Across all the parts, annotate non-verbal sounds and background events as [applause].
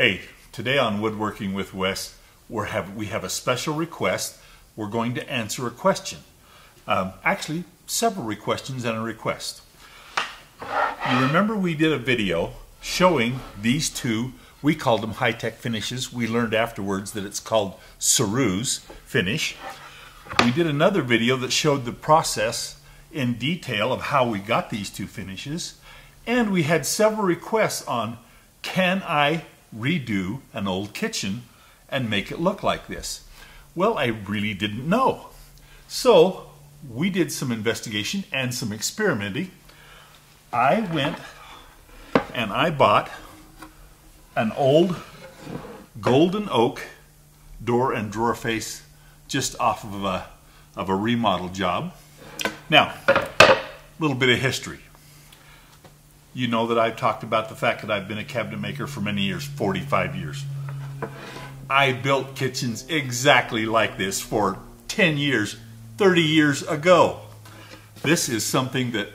Hey, today on Woodworking with Wes, we have we have a special request. We're going to answer a question. Um, actually, several questions and a request. You remember we did a video showing these two. We called them high-tech finishes. We learned afterwards that it's called Ceruse finish. We did another video that showed the process in detail of how we got these two finishes. And we had several requests on, can I redo an old kitchen and make it look like this? Well, I really didn't know. So we did some investigation and some experimenting. I went and I bought an old golden oak door and drawer face just off of a, of a remodel job. Now, a little bit of history you know that I've talked about the fact that I've been a cabinet maker for many years, 45 years. I built kitchens exactly like this for 10 years, 30 years ago. This is something that,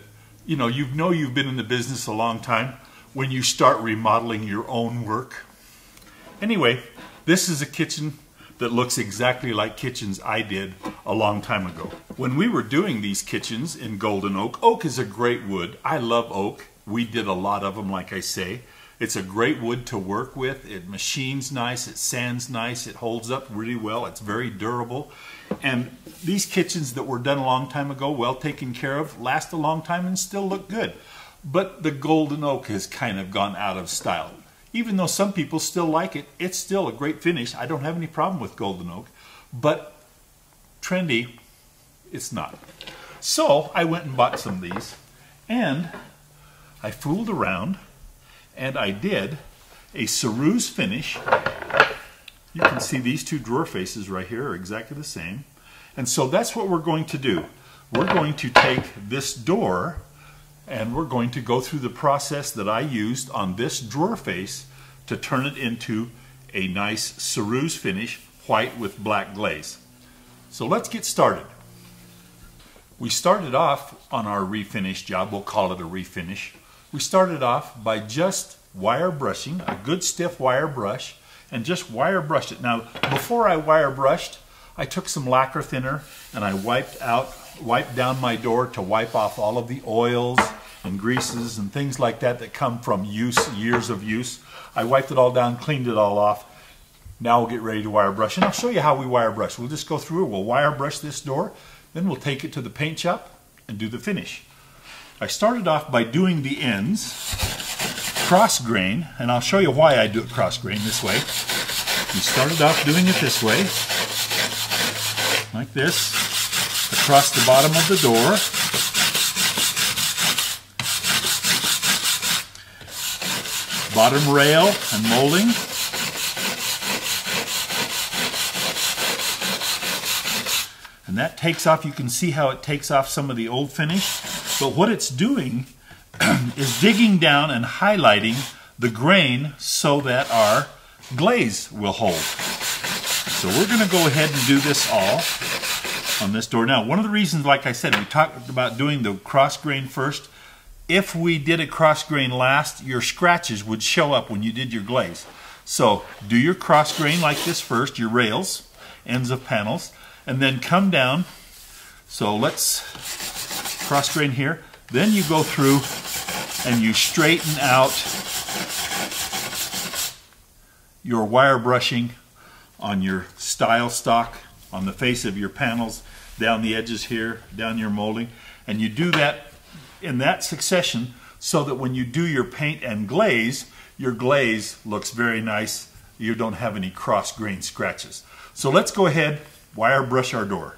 you know, you know you've been in the business a long time when you start remodeling your own work. Anyway, this is a kitchen that looks exactly like kitchens I did a long time ago. When we were doing these kitchens in golden oak, oak is a great wood. I love oak. We did a lot of them, like I say. It's a great wood to work with. It machines nice, it sands nice, it holds up really well, it's very durable. And these kitchens that were done a long time ago, well taken care of, last a long time and still look good. But the golden oak has kind of gone out of style. Even though some people still like it, it's still a great finish. I don't have any problem with golden oak, but trendy, it's not. So I went and bought some of these, and I fooled around and I did a Ceruse finish. You can see these two drawer faces right here are exactly the same. And so that's what we're going to do. We're going to take this door and we're going to go through the process that I used on this drawer face to turn it into a nice Ceruse finish, white with black glaze. So let's get started. We started off on our refinish job, we'll call it a refinish, we started off by just wire brushing, a good stiff wire brush, and just wire brushed it. Now, before I wire brushed, I took some lacquer thinner and I wiped out, wiped down my door to wipe off all of the oils and greases and things like that that come from use, years of use. I wiped it all down, cleaned it all off. Now we'll get ready to wire brush. And I'll show you how we wire brush. We'll just go through, we'll wire brush this door, then we'll take it to the paint shop and do the finish. I started off by doing the ends cross grain, and I'll show you why I do it cross grain this way. We started off doing it this way, like this, across the bottom of the door. Bottom rail and molding. And that takes off, you can see how it takes off some of the old finish. But what it's doing [clears throat] is digging down and highlighting the grain so that our glaze will hold. So we're going to go ahead and do this all on this door. Now, one of the reasons, like I said, we talked about doing the cross grain first. If we did a cross grain last, your scratches would show up when you did your glaze. So do your cross grain like this first, your rails, ends of panels, and then come down. So let's cross grain here. Then you go through and you straighten out your wire brushing on your stile stock, on the face of your panels, down the edges here, down your molding. And you do that in that succession so that when you do your paint and glaze, your glaze looks very nice. You don't have any cross grain scratches. So let's go ahead, wire brush our door.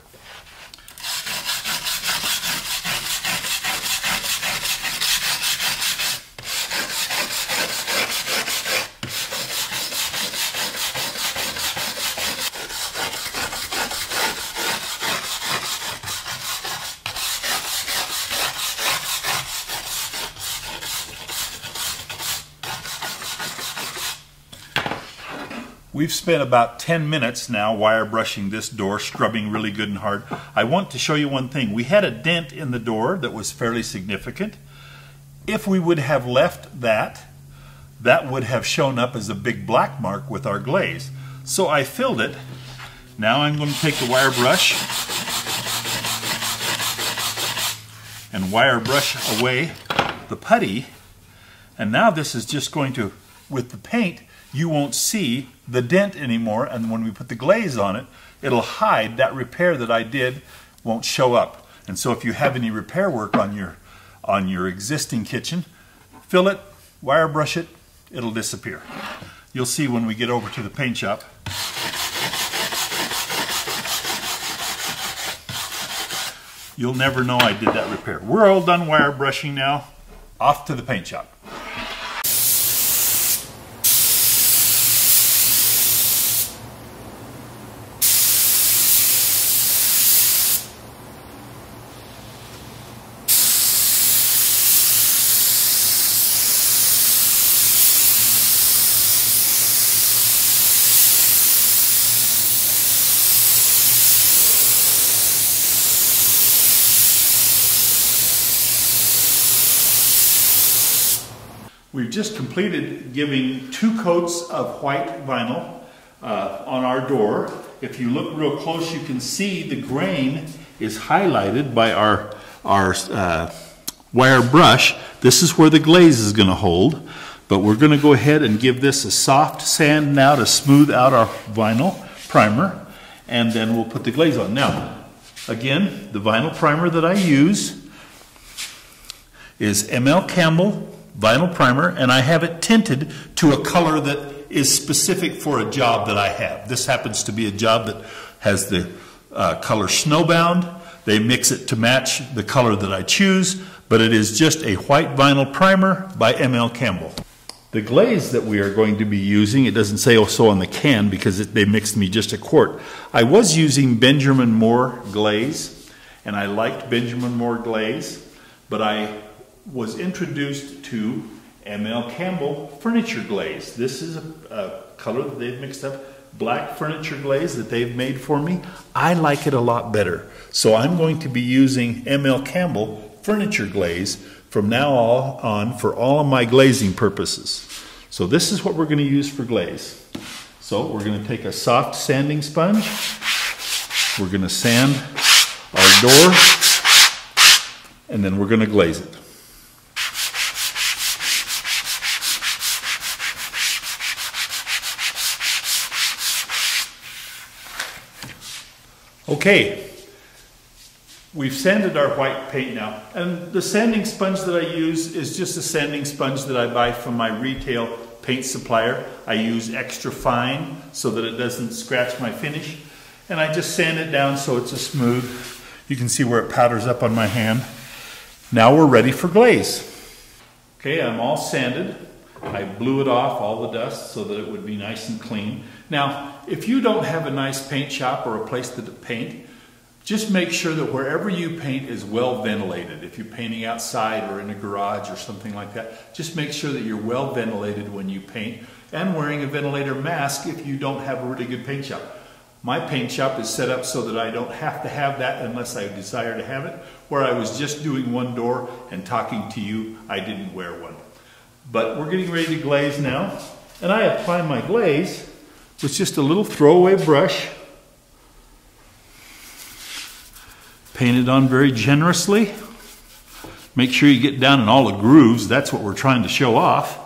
We've spent about 10 minutes now wire brushing this door, scrubbing really good and hard. I want to show you one thing. We had a dent in the door that was fairly significant. If we would have left that, that would have shown up as a big black mark with our glaze. So I filled it. Now I'm going to take the wire brush and wire brush away the putty. And now this is just going to, with the paint, you won't see the dent anymore. And when we put the glaze on it, it'll hide that repair that I did won't show up. And so if you have any repair work on your, on your existing kitchen, fill it, wire brush it, it'll disappear. You'll see when we get over to the paint shop. You'll never know I did that repair. We're all done wire brushing now. Off to the paint shop. We've just completed giving two coats of white vinyl uh, on our door. If you look real close, you can see the grain is highlighted by our, our uh, wire brush. This is where the glaze is going to hold. But we're going to go ahead and give this a soft sand now to smooth out our vinyl primer. And then we'll put the glaze on. Now, again, the vinyl primer that I use is ML Campbell vinyl primer and I have it tinted to a color that is specific for a job that I have. This happens to be a job that has the uh, color snowbound. They mix it to match the color that I choose, but it is just a white vinyl primer by ML Campbell. The glaze that we are going to be using, it doesn't say so on the can because it, they mixed me just a quart. I was using Benjamin Moore glaze, and I liked Benjamin Moore glaze, but I was introduced to ML Campbell furniture glaze. This is a, a, color that they've mixed up, black furniture glaze that they've made for me. I like it a lot better. So I'm going to be using ML Campbell furniture glaze from now on for all of my glazing purposes. So this is what we're going to use for glaze. So we're going to take a soft sanding sponge. We're going to sand our door and then we're going to glaze it. Okay, we've sanded our white paint now. And the sanding sponge that I use is just a sanding sponge that I buy from my retail paint supplier. I use extra fine so that it doesn't scratch my finish. And I just sand it down so it's a smooth. You can see where it powders up on my hand. Now we're ready for glaze. Okay, I'm all sanded. I blew it off, all the dust, so that it would be nice and clean. Now, if you don't have a nice paint shop or a place to paint, just make sure that wherever you paint is well ventilated. If you're painting outside or in a garage or something like that, just make sure that you're well ventilated when you paint and wearing a ventilator mask if you don't have a really good paint shop. My paint shop is set up so that I don't have to have that unless I desire to have it. Where I was just doing one door and talking to you, I didn't wear one. But we're getting ready to glaze now. And I apply my glaze with just a little throwaway brush. Paint it on very generously. Make sure you get down in all the grooves. That's what we're trying to show off.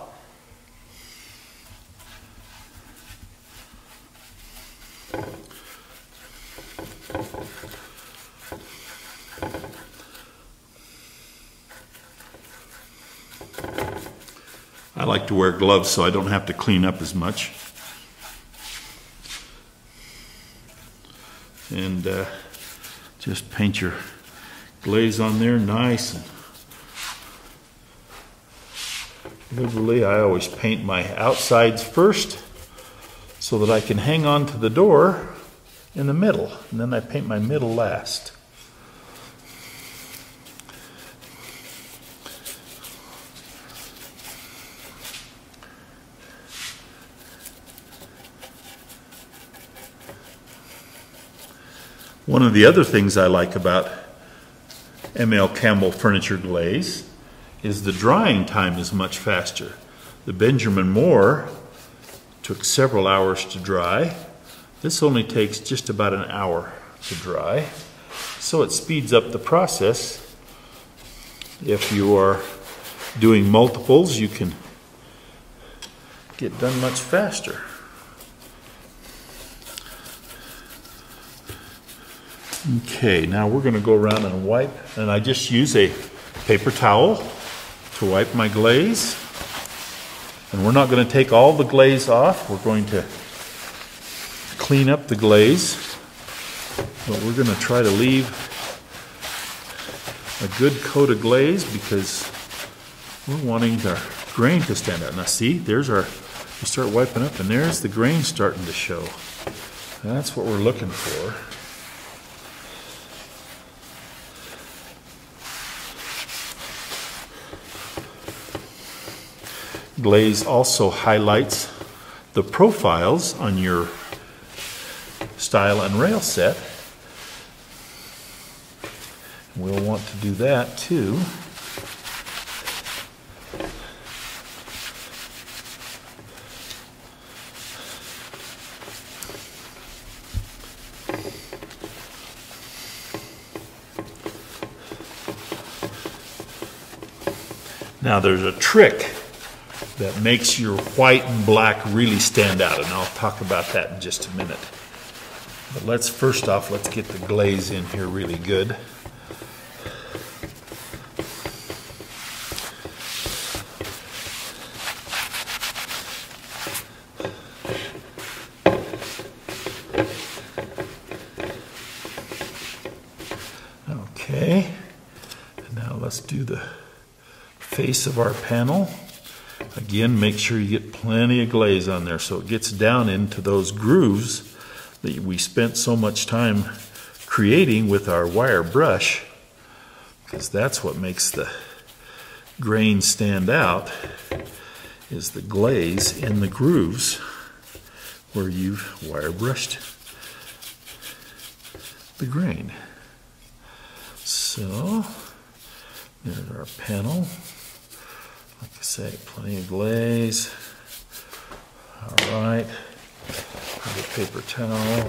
I like to wear gloves so I don't have to clean up as much. And uh, just paint your glaze on there nice and liberally. I always paint my outsides first so that I can hang on to the door in the middle. And then I paint my middle last. One of the other things I like about ML Campbell furniture glaze is the drying time is much faster. The Benjamin Moore took several hours to dry. This only takes just about an hour to dry. So it speeds up the process. If you are doing multiples, you can get done much faster. Okay, now we're going to go around and wipe, and I just use a paper towel to wipe my glaze. And we're not going to take all the glaze off. We're going to clean up the glaze, but we're going to try to leave a good coat of glaze because we're wanting our grain to stand out. Now see, there's our, we start wiping up and there's the grain starting to show. That's what we're looking for. Glaze also highlights the profiles on your stile and rail set. We'll want to do that too. Now there's a trick that makes your white and black really stand out. And I'll talk about that in just a minute. But let's first off, let's get the glaze in here really good. Okay, now let's do the face of our panel. Again, make sure you get plenty of glaze on there so it gets down into those grooves that we spent so much time creating with our wire brush because that's what makes the grain stand out is the glaze in the grooves where you've wire brushed the grain. So, there's our panel. Like I say, plenty of glaze. All right. Paper towel.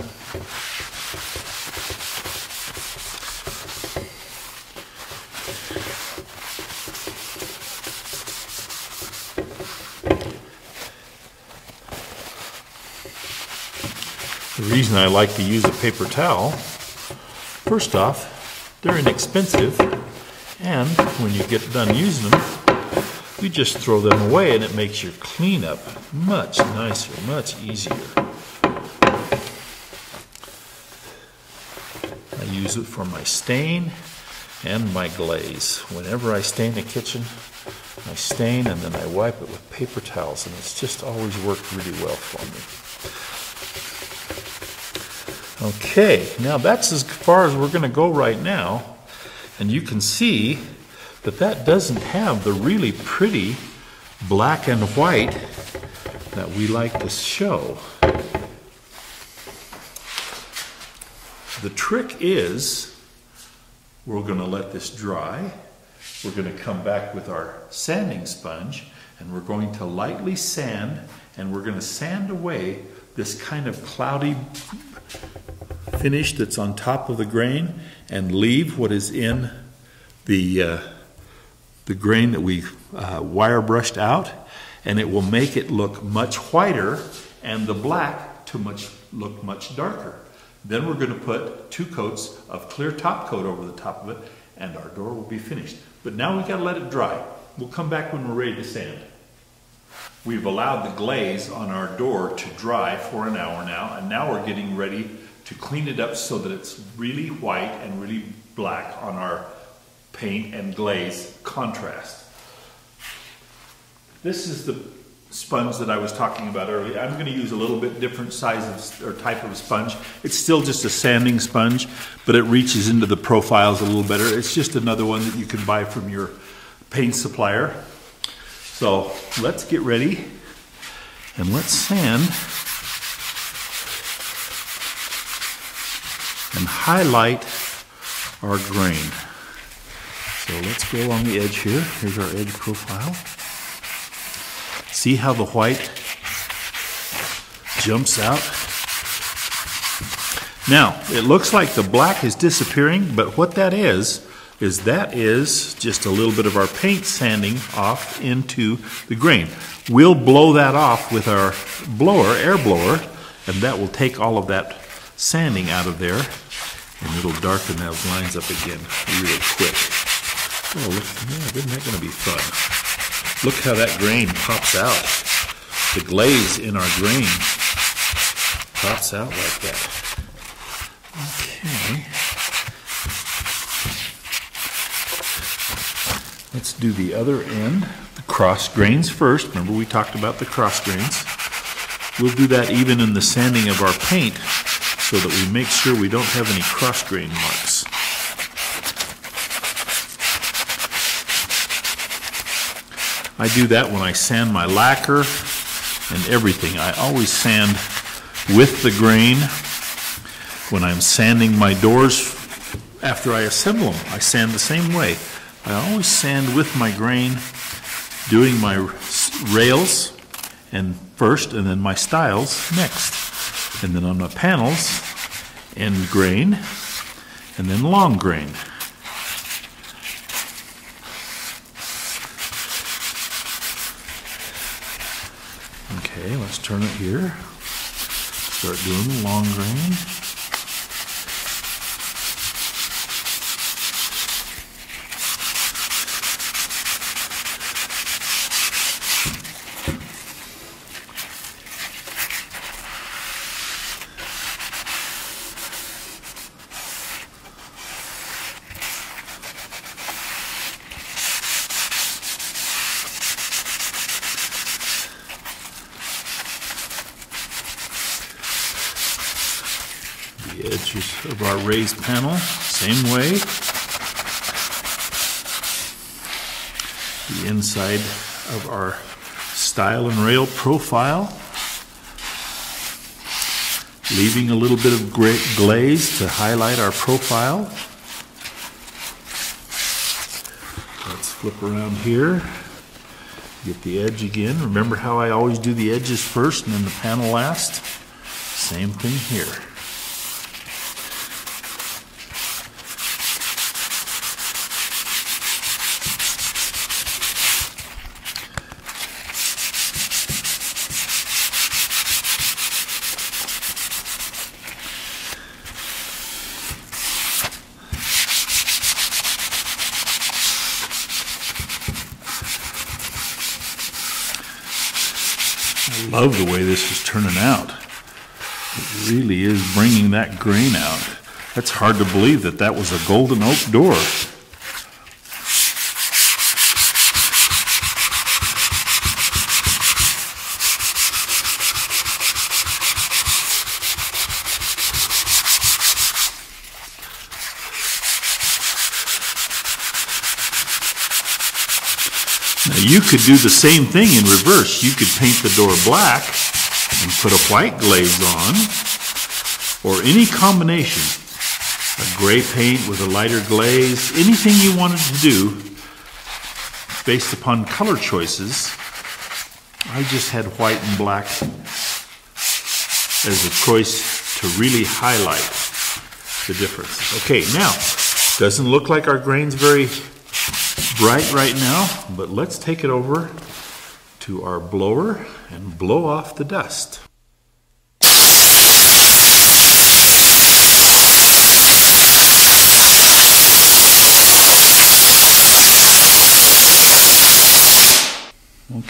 The reason I like to use a paper towel, first off, they're inexpensive, and when you get done using them, you just throw them away and it makes your cleanup much nicer, much easier. I use it for my stain and my glaze. Whenever I stain the kitchen, I stain and then I wipe it with paper towels and it's just always worked really well for me. Okay, now that's as far as we're going to go right now. And you can see that that doesn't have the really pretty black and white that we like to show. The trick is we're going to let this dry. We're going to come back with our sanding sponge and we're going to lightly sand and we're going to sand away this kind of cloudy finish that's on top of the grain and leave what is in the uh, the grain that we uh, wire brushed out and it will make it look much whiter and the black to much look much darker. Then we're going to put two coats of clear top coat over the top of it and our door will be finished. But now we've got to let it dry. We'll come back when we're ready to sand. We've allowed the glaze on our door to dry for an hour now and now we're getting ready to clean it up so that it's really white and really black on our paint and glaze contrast. This is the sponge that I was talking about earlier. I'm going to use a little bit different size of, or type of sponge. It's still just a sanding sponge, but it reaches into the profiles a little better. It's just another one that you can buy from your paint supplier. So let's get ready and let's sand and highlight our grain. So let's go along the edge here. Here's our edge profile. See how the white jumps out? Now, it looks like the black is disappearing, but what that is, is that is just a little bit of our paint sanding off into the grain. We'll blow that off with our blower, air blower, and that will take all of that sanding out of there, and it'll darken those lines up again really quick. Oh, look, yeah, isn't that going to be fun? Look how that grain pops out. The glaze in our grain pops out like that. Okay. Let's do the other end, the cross grains first. Remember we talked about the cross grains. We'll do that even in the sanding of our paint so that we make sure we don't have any cross grain marks. I do that when I sand my lacquer and everything. I always sand with the grain. When I'm sanding my doors after I assemble them, I sand the same way. I always sand with my grain, doing my rails and first, and then my stiles next. And then on my panels, end grain, and then long grain. Okay, let's turn it here. Start doing the long grain. Edges of our raised panel, same way. The inside of our stile and rail profile. Leaving a little bit of glaze to highlight our profile. Let's flip around here. Get the edge again. Remember how I always do the edges first and then the panel last? Same thing here. I love the way this is turning out. It really that grain out. That's hard to believe that that was a golden oak door. Now you could do the same thing in reverse. You could paint the door black and put a white glaze on, or any combination. A gray paint with a lighter glaze, anything you wanted to do based upon color choices. I just had white and black as a choice to really highlight the difference. Okay, now, doesn't look like our grain's very bright right now, but let's take it over to our blower and blow off the dust.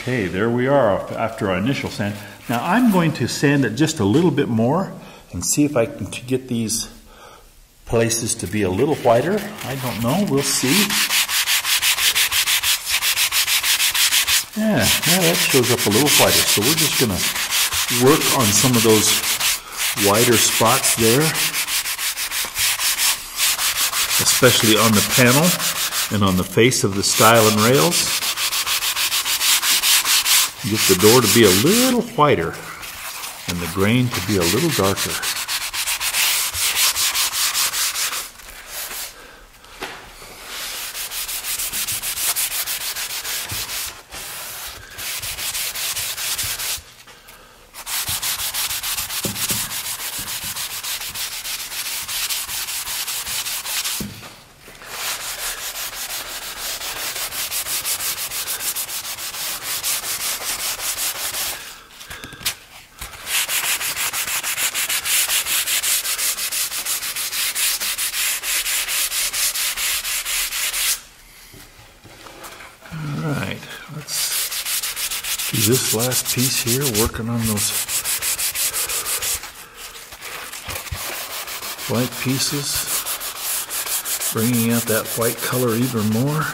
Okay, there we are after our initial sand. Now I'm going to sand it just a little bit more and see if I can get these places to be a little whiter. I don't know, we'll see. Yeah, yeah, that shows up a little whiter. So we're just going to work on some of those whiter spots there, especially on the panel and on the face of the stile and rails. Get the door to be a little whiter and the grain to be a little darker. Last piece here, working on those white pieces, bringing out that white color even more.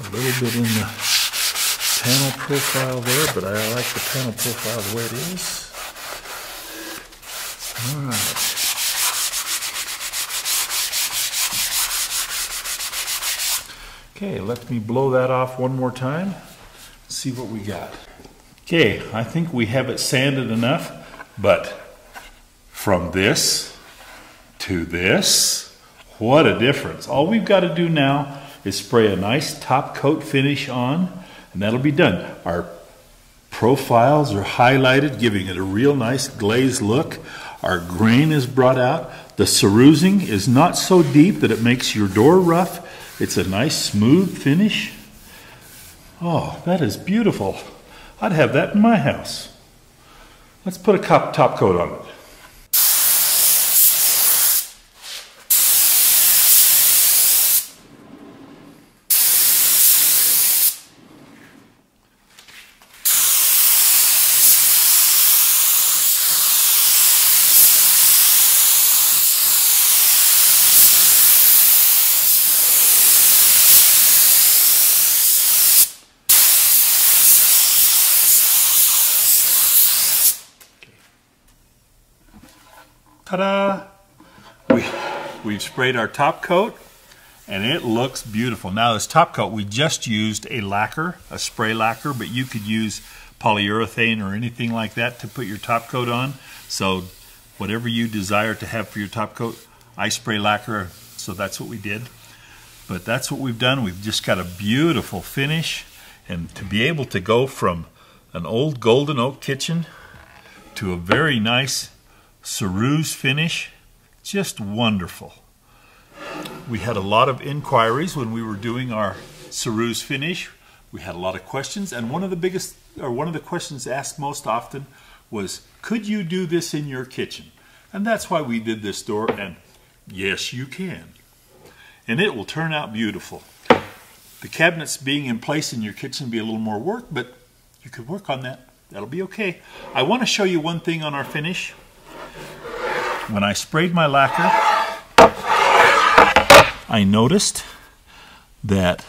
A little bit in the panel profile there, but I like the panel profile the way it is. All right. Okay, let me blow that off one more time. See what we got. Okay, I think we have it sanded enough, but from this to this, what a difference. All we've got to do now is spray a nice top coat finish on, and that'll be done. Our profiles are highlighted, giving it a real nice glazed look. Our grain is brought out. The cerusing is not so deep that it makes your door rough. It's a nice smooth finish. Oh, that is beautiful. I'd have that in my house. Let's put a top coat on it. Ta-da! We, we've sprayed our top coat and it looks beautiful. Now this top coat, we just used a lacquer, a spray lacquer, but you could use polyurethane or anything like that to put your top coat on. So whatever you desire to have for your top coat, I spray lacquer, so that's what we did. But that's what we've done. We've just got a beautiful finish. And to be able to go from an old golden oak kitchen to a very nice Ceruse finish, just wonderful. We had a lot of inquiries when we were doing our Ceruse finish. We had a lot of questions, and one of the biggest, or one of the questions asked most often was, could you do this in your kitchen? And that's why we did this door, and yes, you can. And it will turn out beautiful. The cabinets being in place in your kitchen be a little more work, but you could work on that. That'll be okay. I want to show you one thing on our finish. When I sprayed my lacquer, I noticed that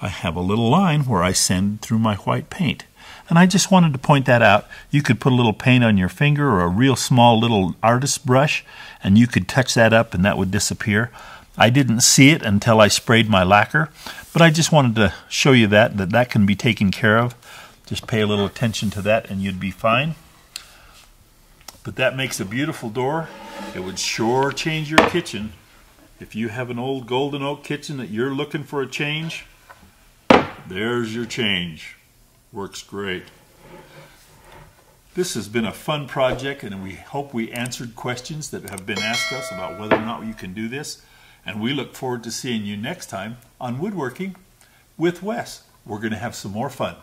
I have a little line where I send through my white paint. And I just wanted to point that out. You could put a little paint on your finger or a real small little artist brush and you could touch that up and that would disappear. I didn't see it until I sprayed my lacquer, but I just wanted to show you that, that that can be taken care of. Just pay a little attention to that and you'd be fine. But that makes a beautiful door. It would sure change your kitchen. If you have an old golden oak kitchen that you're looking for a change, there's your change. Works great. This has been a fun project and we hope we answered questions that have been asked us about whether or not you can do this. And we look forward to seeing you next time on Woodworking with Wes. We're going to have some more fun.